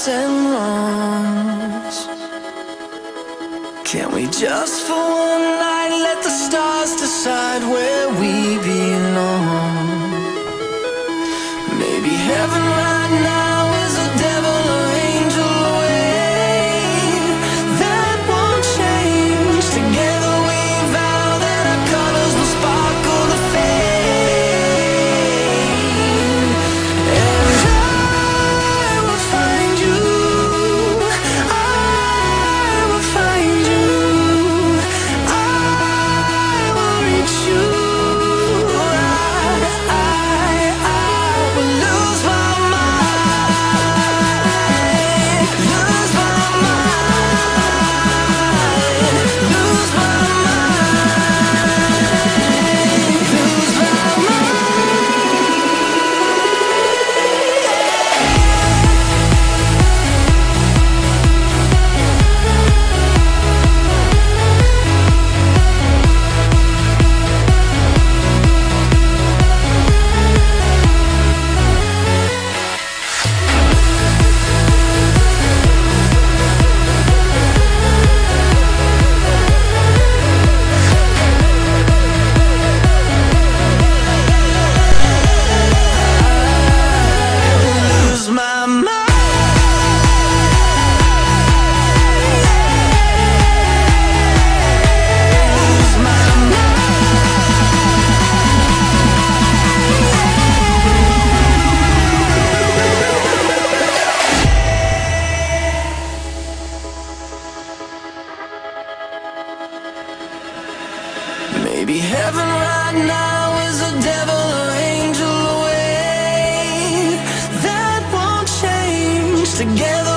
rights and wrongs. Can we just for one night let the stars? Maybe heaven right now is a devil or angel away That won't change. Together